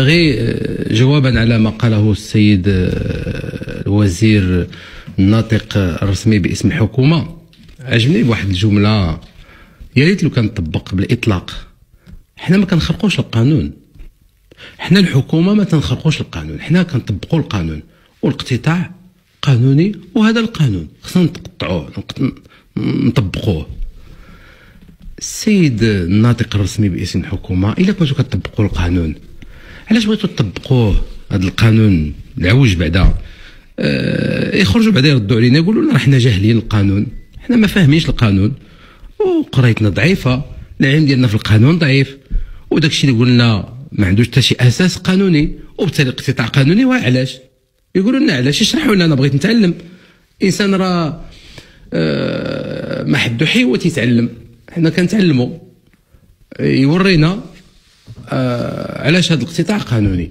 غير جوابا على ما قاله السيد الوزير الناطق الرسمي باسم الحكومة عجبني بواحد الجملة. يا ريت لو كان تطبق بالإطلاق. حنا ما كنخرقوش القانون. حنا الحكومة ما تنخرقوش القانون. حنا كنطبقوا القانون. والإقتطاع قانوني وهذا القانون. خصنا نقطعوه نطبقوه. السيد الناطق الرسمي باسم الحكومة إلا كنتو كتطبقوا القانون علاش بغيتو تطبقوه هذا القانون؟ العوج بعدا. آه يخرجوا بعدا يردوا علينا يقولوا لنا حنا جاهلين القانون. حنا ما فاهمينش القانون. وقرايتنا ضعيفة العلم ديالنا في القانون ضعيف. وداك الشيء اللي قلنا ما عندوش حتى شي أساس قانوني. وبالتالي اقتطاع قانوني وعلاش؟ يقولوا لنا علاش؟ يشرحوا لنا أنا بغيت نتعلم. إنسان راه آه ما حدو حي تيتعلم حنا كنتعلموا. يورينا آه علاش هذا الاقتطاع قانوني؟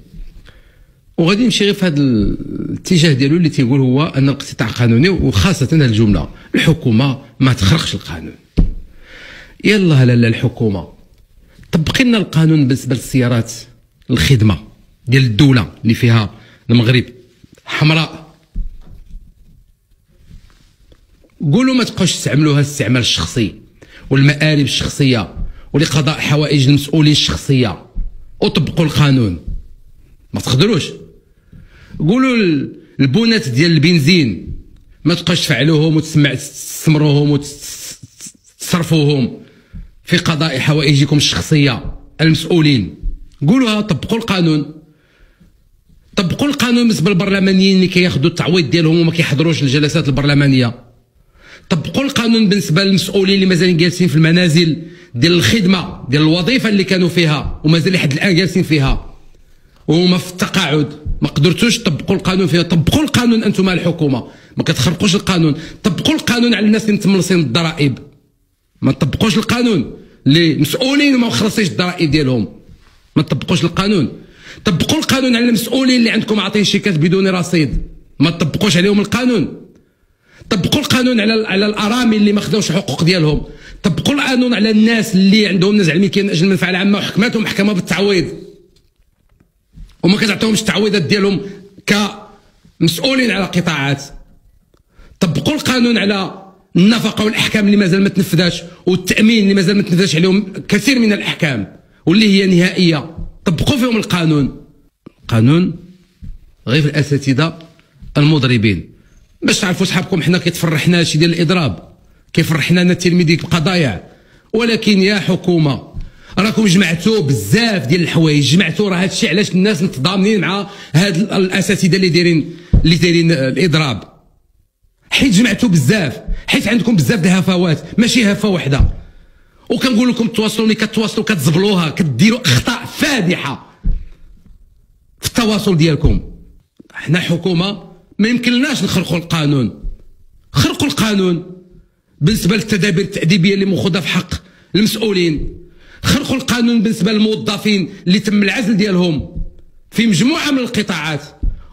وغادي نمشي غير في هذا الاتجاه ديالو اللي تيقول هو أن الاقتطاع قانوني وخاصة هذه الجملة الحكومة ما تخرقش القانون. يلا لالا الحكومة. طبقي لنا القانون بالنسبة للسيارات الخدمة ديال الدولة اللي فيها المغرب حمراء. قولوا ما تبقاوش تستعملوها الاستعمال الشخصي والمآرب الشخصية ولقضاء حوائج المسؤولين الشخصية. وطبقوا القانون. ما تقدروش. قولوا البونات ديال البنزين ما تبقاش تفعلوهم وتسمع تستمروهم وتصرفوهم في قضاء حوائجكم الشخصية المسؤولين. قولوها طبقوا القانون. طبقوا القانون بالنسبة للبرلمانيين اللي كياخذوا التعويض ديالهم وما كيحضروش الجلسات البرلمانية. طبقوا القانون بالنسبة للمسؤولين اللي مازالين جالسين في المنازل. ديال الخدمة ديال الوظيفة اللي كانوا فيها ومازال لحد الآن جالسين فيها. وهما في التقاعد. ما قدرتوش تطبقوا القانون فيها. طبقوا القانون أنتم الحكومة. ما كتخرقوش القانون. طبقوا القانون على الناس اللي متملصين الضرائب. ما تطبقوش القانون. اللي مسؤولين وما مخلصيش الضرائب ديالهم. ما تطبقوش القانون. طبقوا القانون على المسؤولين اللي عندكم عاطين شيكات بدون رصيد. ما تطبقوش عليهم القانون. طبقوا القانون على على الارامل اللي ما خداوش الحقوق ديالهم. طبقوا القانون على الناس اللي عندهم نزع الملكيه من أجل المنفعه العامه وحكماتهم محكمه بالتعويض. وما كتعطيهمش التعويضات ديالهم كمسؤولين على قطاعات. طبقوا القانون على النفقة والأحكام اللي مازال ما تنفذاش والتأمين اللي مازال ما تنفذاش عليهم كثير من الأحكام واللي هي نهائية. طبقوا فيهم القانون. قانون غير في الأساتذة المضربين. باش تعرفوا صحابكم حنا كيتفرحنا شي ديال الإضراب. كيفرحنا أنا التلميذ بقضايا ولكن يا حكومة راكم جمعتوا بزاف ديال الحوايج. جمعتوا راه هادشي علاش الناس متضامنين مع هاد الاساتذه اللي دايرين اللي دايرين الإضراب. حيت جمعتوا بزاف. حيت عندكم بزاف د الهفوات ماشي هفة وحدة. وكنقول لكم تواصلوني كتواصلوا كتزبلوها كديروا أخطاء فادحة في التواصل ديالكم. حنا حكومة ما يمكنناش نخرقوا القانون. خرقوا القانون. بالنسبة للتدابير التأديبية اللي مأخوذة في حق المسؤولين. خرقوا القانون بالنسبة للموظفين اللي تم العزل ديالهم في مجموعة من القطاعات.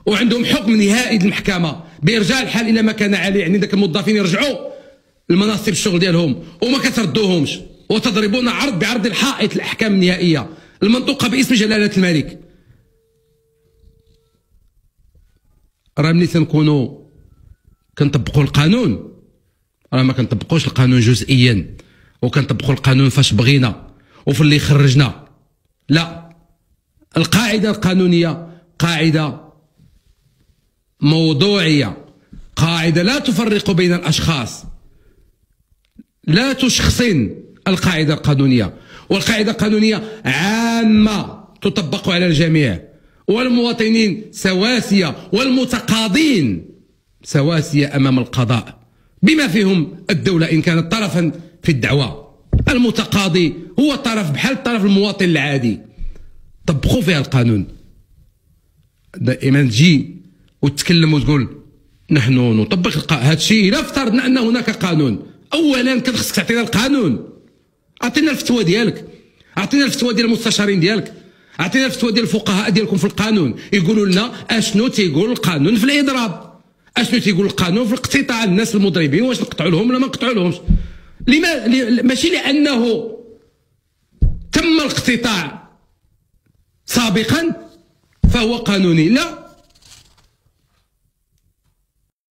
وعندهم حكم نهائي المحكمه بإرجاع الحال إلى ما كان عليه يعني ذاك الموظفين يرجعوا لمناصب الشغل ديالهم. وما كتردوهمش. وتضربون عرض بعرض الحائط الأحكام النهائية. المنطوقه باسم جلالة الملك. راه ملي تنكونوا كنطبقوا القانون راه ما كنطبقوش القانون جزئيا وكنطبقوا القانون فاش بغينا وفي اللي خرجنا. لا القاعدة القانونية قاعدة موضوعية قاعدة لا تفرق بين الأشخاص. لا تشخصن القاعدة القانونية والقاعدة القانونية عامة تطبق على الجميع. والمواطنين سواسية والمتقاضين سواسية أمام القضاء. بما فيهم الدولة إن كانت طرفا في الدعوة. المتقاضي هو طرف بحال طرف المواطن العادي. طبقوا فيها القانون. دائما تجي وتتكلم وتقول نحن نطبق هذا الشيء إلا افترضنا أن هناك قانون. اولا كان خصك تعطينا القانون. أعطينا الفتوى ديالك. أعطينا الفتوى ديال المستشارين ديالك. عطينا الفتوى ديال الفقهاء ديالكم في القانون. يقولوا لنا أشنو تيقول القانون في الإضراب؟ أشنو تيقول القانون في الاقتطاع الناس المضربين؟ واش نقطعوا لهم ولا ما نقطعوا لهمش لما ماشي لأنه تم الاقتطاع سابقا فهو قانوني. لا.